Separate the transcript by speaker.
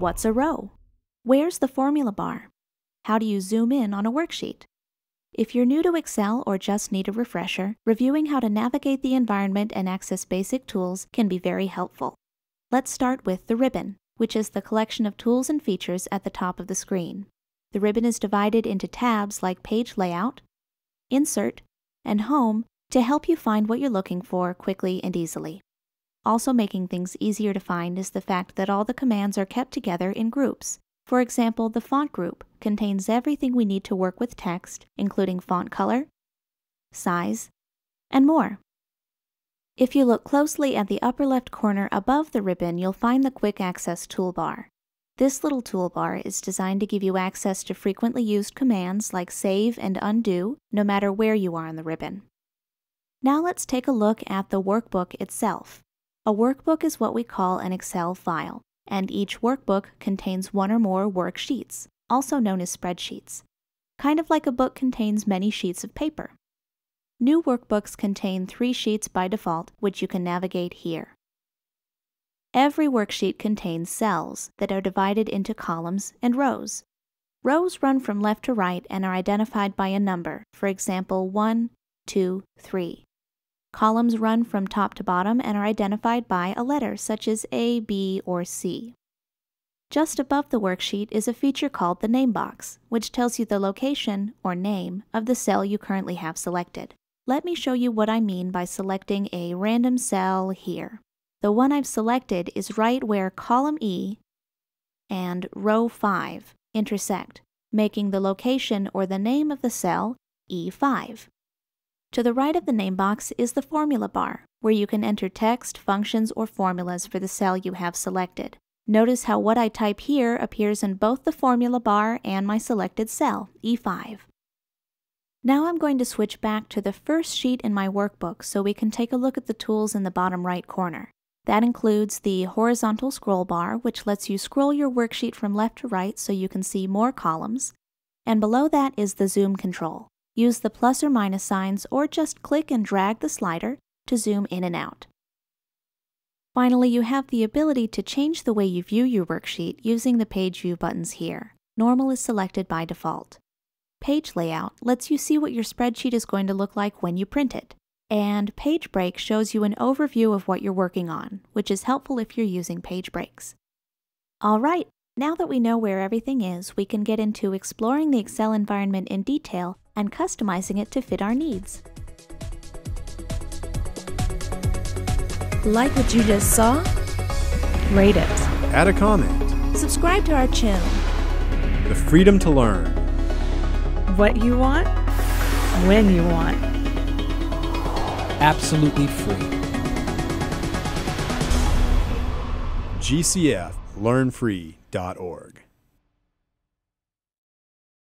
Speaker 1: What's a row? Where's the formula bar? How do you zoom in on a worksheet? If you're new to Excel or just need a refresher, reviewing how to navigate the environment and access basic tools can be very helpful. Let's start with the ribbon, which is the collection of tools and features at the top of the screen. The ribbon is divided into tabs like Page Layout, Insert, and Home to help you find what you're looking for quickly and easily. Also making things easier to find is the fact that all the commands are kept together in groups. For example, the font group contains everything we need to work with text, including font color, size, and more. If you look closely at the upper left corner above the ribbon, you'll find the Quick Access toolbar. This little toolbar is designed to give you access to frequently used commands like save and undo, no matter where you are on the ribbon. Now let's take a look at the workbook itself. A workbook is what we call an Excel file, and each workbook contains one or more worksheets, also known as spreadsheets. Kind of like a book contains many sheets of paper. New workbooks contain three sheets by default, which you can navigate here. Every worksheet contains cells that are divided into columns and rows. Rows run from left to right and are identified by a number, for example 1, 2, 3. Columns run from top to bottom and are identified by a letter such as A, B, or C. Just above the worksheet is a feature called the name box, which tells you the location, or name, of the cell you currently have selected. Let me show you what I mean by selecting a random cell here. The one I've selected is right where column E and row 5 intersect, making the location or the name of the cell E5. To the right of the name box is the formula bar, where you can enter text, functions, or formulas for the cell you have selected. Notice how what I type here appears in both the formula bar and my selected cell, E5. Now I'm going to switch back to the first sheet in my workbook so we can take a look at the tools in the bottom right corner. That includes the horizontal scroll bar, which lets you scroll your worksheet from left to right so you can see more columns. And below that is the zoom control. Use the plus or minus signs or just click and drag the slider to zoom in and out. Finally, you have the ability to change the way you view your worksheet using the page view buttons here. Normal is selected by default. Page layout lets you see what your spreadsheet is going to look like when you print it. And page break shows you an overview of what you're working on, which is helpful if you're using page breaks. All right, now that we know where everything is, we can get into exploring the Excel environment in detail and customizing it to fit our needs.
Speaker 2: Like what you just saw? Rate it.
Speaker 3: Add a comment.
Speaker 1: Subscribe to our channel.
Speaker 3: The freedom to learn.
Speaker 2: What you want, when you want.
Speaker 4: Absolutely free.
Speaker 3: GCF learnfree.org.